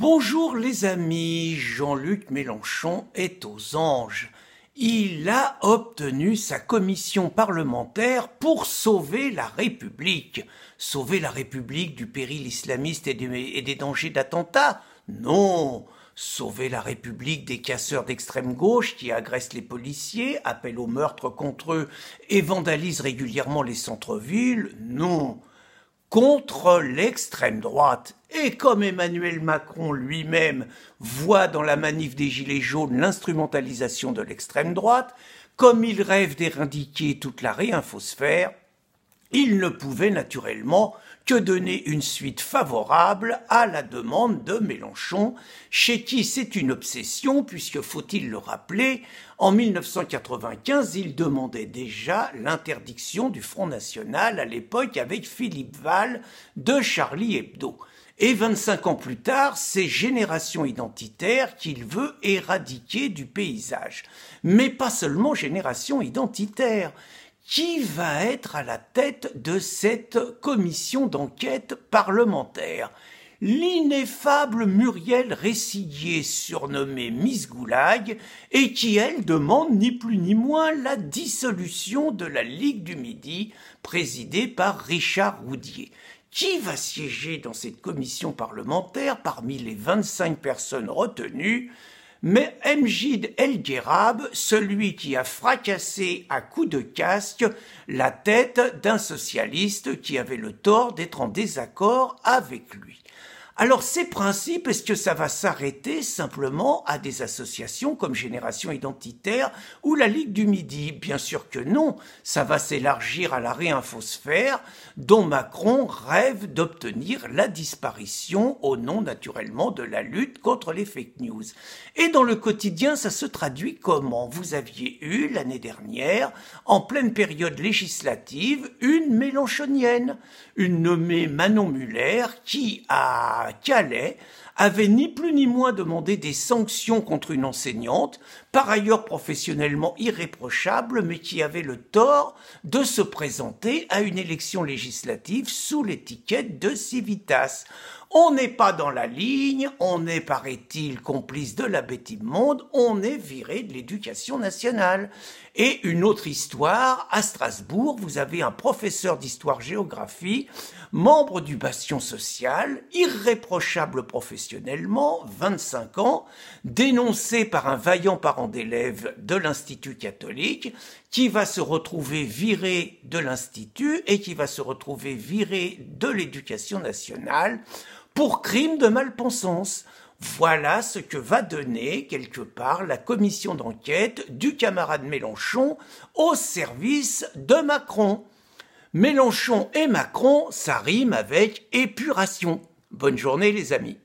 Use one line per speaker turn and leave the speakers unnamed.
Bonjour les amis, Jean-Luc Mélenchon est aux anges. Il a obtenu sa commission parlementaire pour sauver la République. Sauver la République du péril islamiste et des, dangers d'attentats? Non. Sauver la République des casseurs d'extrême gauche qui agressent les policiers, appellent au meurtre contre eux et vandalisent régulièrement les centres-villes? Non contre l'extrême droite. Et comme Emmanuel Macron lui-même voit dans la manif des Gilets jaunes l'instrumentalisation de l'extrême droite, comme il rêve d'éradiquer toute la réinfosphère, il ne pouvait naturellement que donner une suite favorable à la demande de Mélenchon, chez qui c'est une obsession, puisque, faut-il le rappeler, en 1995, il demandait déjà l'interdiction du Front National, à l'époque avec Philippe Val de Charlie Hebdo. Et 25 ans plus tard, c'est Génération Identitaire qu'il veut éradiquer du paysage. Mais pas seulement Génération Identitaire qui va être à la tête de cette commission d'enquête parlementaire L'ineffable Muriel Ressillier, surnommée Miss Goulag, et qui, elle, demande ni plus ni moins la dissolution de la Ligue du Midi, présidée par Richard Roudier. Qui va siéger dans cette commission parlementaire parmi les 25 personnes retenues? Mais Mjid El Gherab, celui qui a fracassé à coups de casque la tête d'un socialiste qui avait le tort d'être en désaccord avec lui. Alors ces principes, est-ce que ça va s'arrêter simplement à des associations comme Génération Identitaire ou la Ligue du Midi? Bien sûr que non, ça va s'élargir à la réinfosphère dont Macron rêve d'obtenir la disparition au nom naturellement de la lutte contre les fake news. Et dans le quotidien, ça se traduit comment? Vous aviez eu l'année dernière, en pleine période législative, une Mélenchonienne, une nommée Manon Muller qui a Calais avait ni plus ni moins demandé des sanctions contre une enseignante, par ailleurs professionnellement irréprochable, mais qui avait le tort de se présenter à une élection législative sous l'étiquette de Civitas. On n'est pas dans la ligne, on est, paraît-il, complice de la bête immonde, on est viré de l'éducation nationale. Et une autre histoire, à Strasbourg, vous avez un professeur d'histoire-géographie, membre du bastion social, irréprochable professionnellement, 25 ans, dénoncé par un vaillant parent d'élève de l'Institut catholique, qui va se retrouver viré de l'Institut et qui va se retrouver viré de l'éducation nationale pour crime de malpensance. Voilà ce que va donner quelque part la commission d'enquête du camarade Mélenchon au service de Macron. Mélenchon et Macron, ça rime avec épuration. Bonne journée les amis.